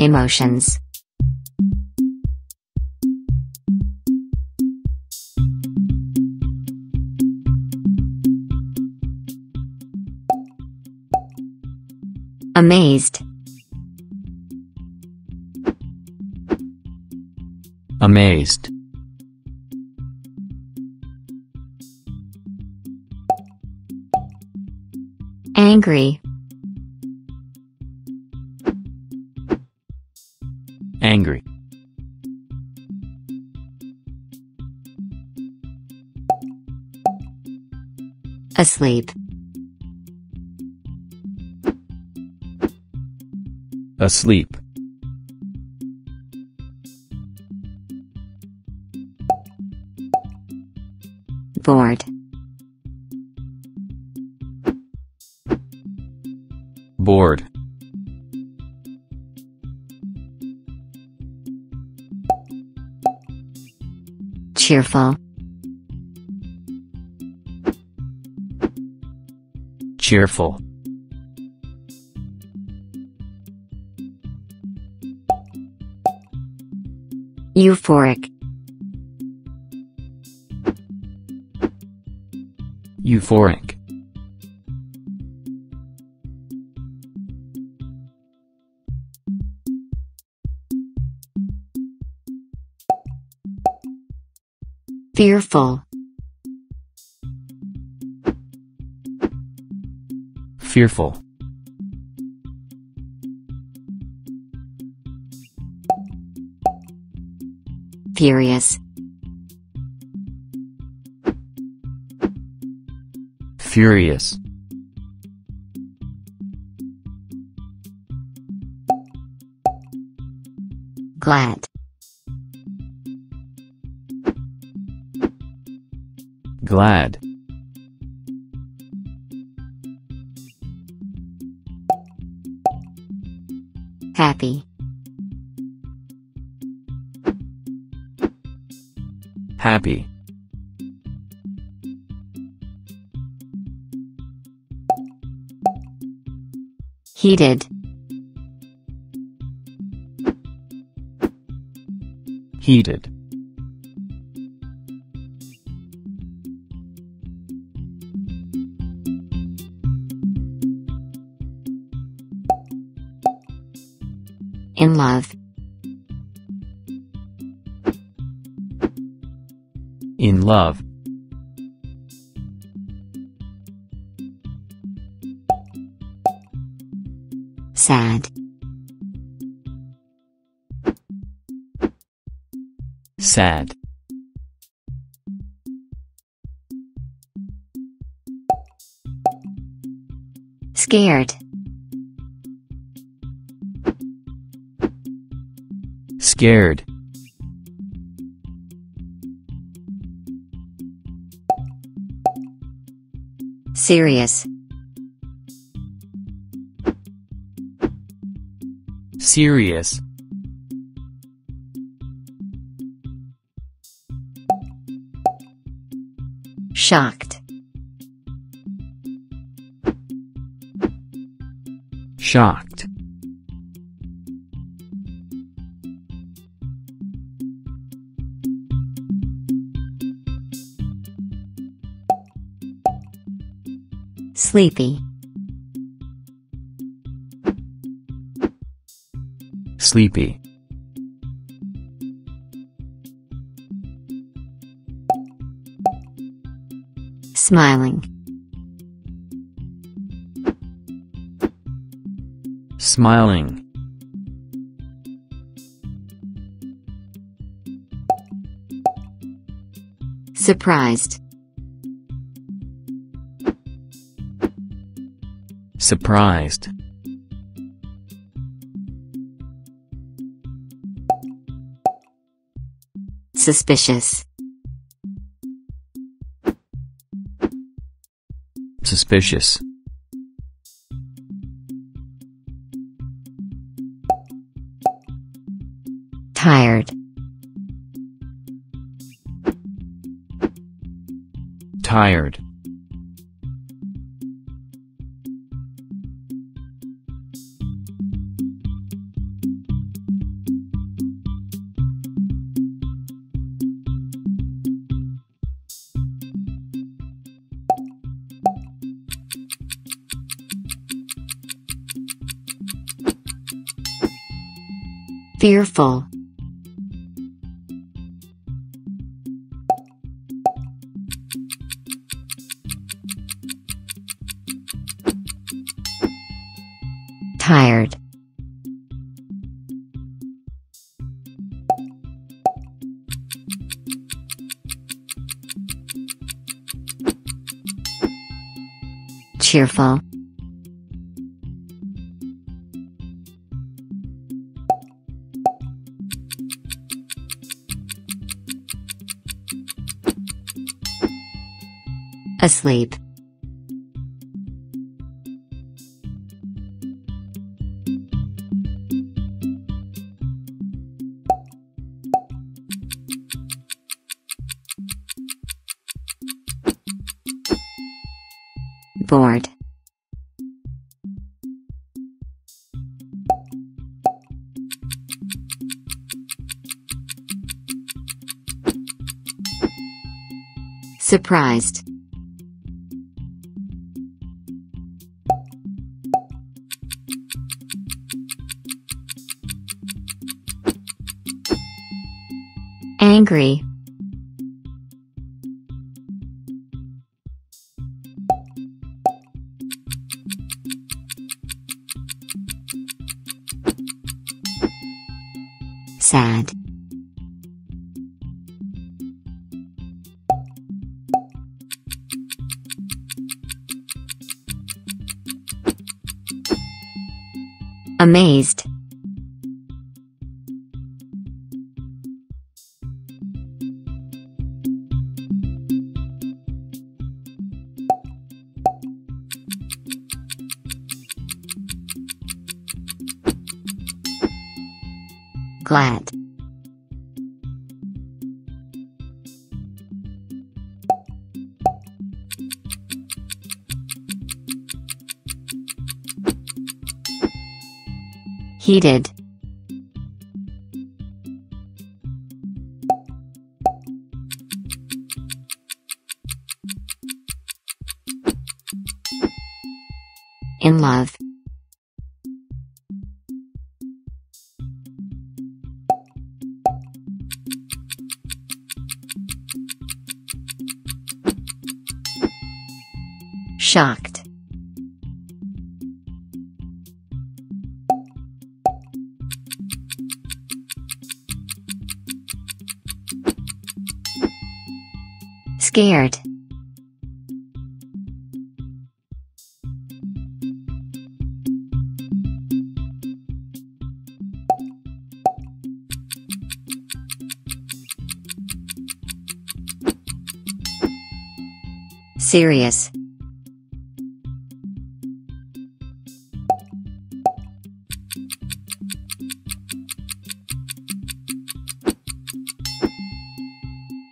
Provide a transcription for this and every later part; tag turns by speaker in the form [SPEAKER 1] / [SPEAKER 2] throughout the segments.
[SPEAKER 1] Emotions. Amazed.
[SPEAKER 2] Amazed.
[SPEAKER 1] Angry. Asleep.
[SPEAKER 2] Asleep.
[SPEAKER 1] Bored.
[SPEAKER 2] Bored.
[SPEAKER 1] Cheerful.
[SPEAKER 2] Cheerful.
[SPEAKER 1] Euphoric.
[SPEAKER 2] Euphoric.
[SPEAKER 1] Fearful.
[SPEAKER 2] Fearful.
[SPEAKER 1] Furious.
[SPEAKER 2] Furious.
[SPEAKER 1] Glad.
[SPEAKER 2] Glad.
[SPEAKER 1] Happy.
[SPEAKER 2] Happy.
[SPEAKER 1] Heated.
[SPEAKER 2] Heated.
[SPEAKER 1] In love.
[SPEAKER 2] In love.
[SPEAKER 1] Sad.
[SPEAKER 2] Sad.
[SPEAKER 1] Scared.
[SPEAKER 2] Scared.
[SPEAKER 1] Serious.
[SPEAKER 2] Serious.
[SPEAKER 1] Shocked.
[SPEAKER 2] Shocked.
[SPEAKER 1] Sleepy.
[SPEAKER 2] Sleepy.
[SPEAKER 1] Smiling.
[SPEAKER 2] Smiling.
[SPEAKER 1] Surprised.
[SPEAKER 2] Surprised.
[SPEAKER 1] Suspicious.
[SPEAKER 2] Suspicious.
[SPEAKER 1] Tired.
[SPEAKER 2] Tired.
[SPEAKER 1] Fearful. Tired. Cheerful. Asleep. Bored. Surprised. Sad. Amazed. Glad. Heated. In love. Shocked. Scared. Serious.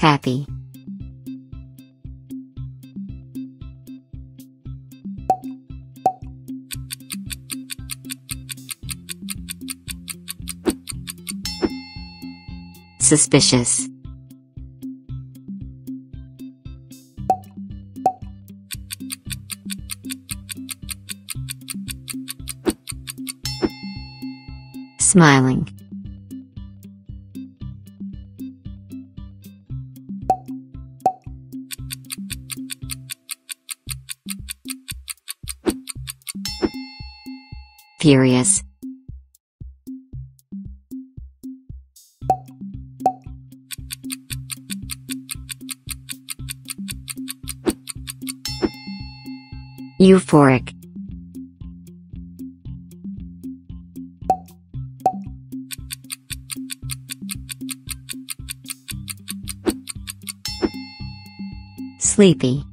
[SPEAKER 1] Happy. Suspicious. Smiling. Furious. Euphoric. Sleepy.